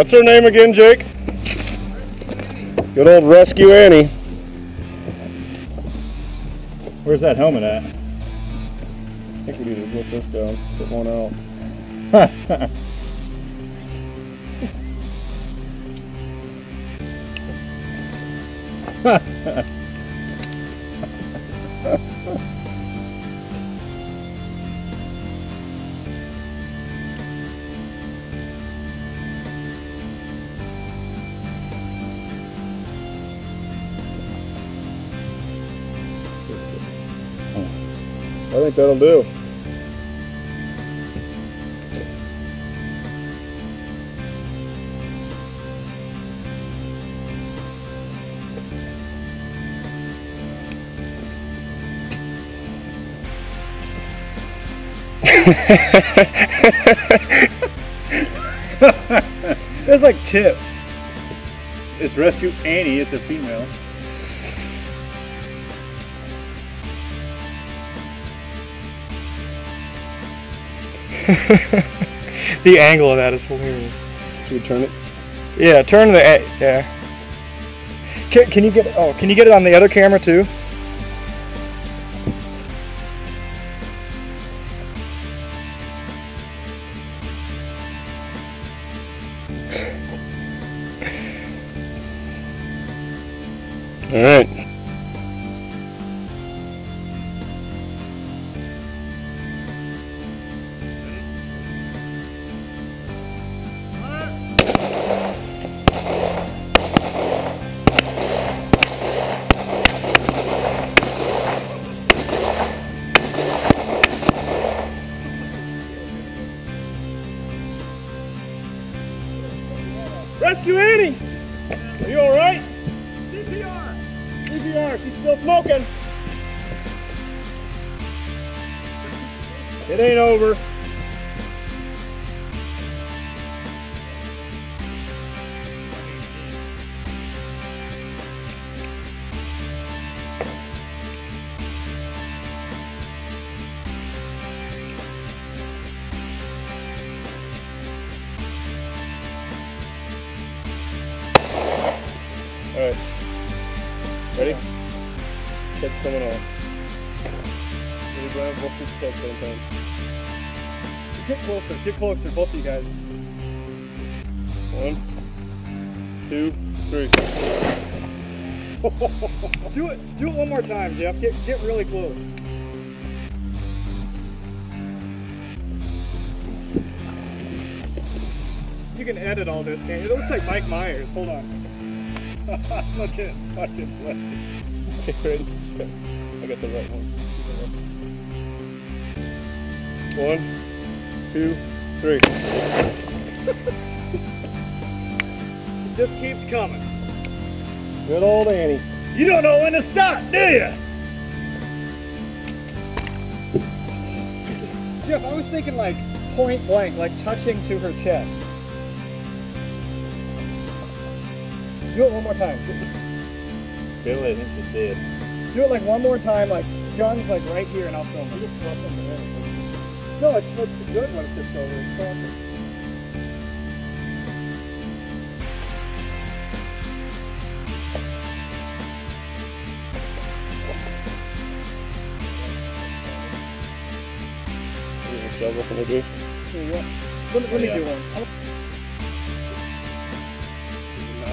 What's her name again, Jake? Good old Rescue Annie. Where's that helmet at? I think we need to get this down, put one out. I think that'll do. It's like chips. It's Rescue Annie, it's a female. the angle of that is hilarious. Should we turn it? Yeah, turn the a- yeah. Can, can you get oh can you get it on the other camera too? All right. Rescue Annie! Are you alright? CPR! CPR, she's still smoking! It ain't over. All right. Ready? Catch coming on. Ready, Brian? Both feet catch same time. Get closer, get closer, both of you guys. One, two, three. Do it, do it one more time, Jeff. Get, get really close. You can edit all this, can't you? It looks like Mike Myers. Hold on. Look at Watch it. Watch it. Okay, ready? I got the right one. One, two, three. It just keeps coming. Good old Annie. You don't know when to stop, do you? Jeff, I was thinking like point blank, like touching to her chest. Do it one more time. Billy, I think she's dead. Do it like one more time, like guns like right here, and I'll film it. No, it's, it's good when it's just over. It's perfect. You gonna shove up in the dish? Here you go. Let me, let me oh, do one. I'll-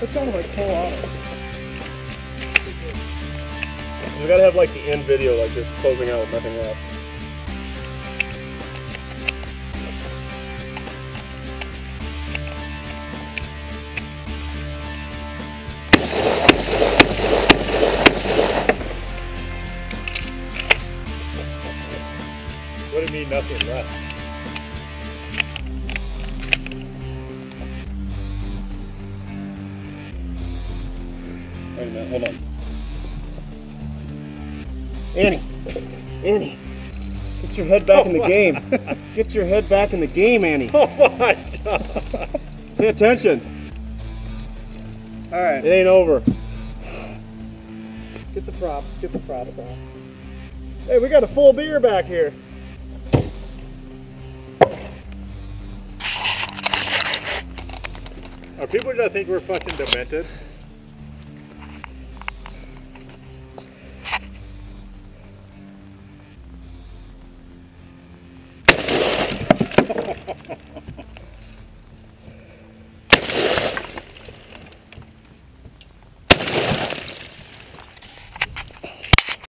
That sounded like full auto. We gotta have like the end video like this, closing out with nothing left. What do you mean nothing left? Wait a minute, hold on. Annie, Annie, get your head back in the Oh, game. Get your head back in the game, Annie. Oh my god. Pay attention. Alright. It ain't over. Get the props. Get the props on. Hey, we got a full beer back here. Are people gonna think we're fucking demented?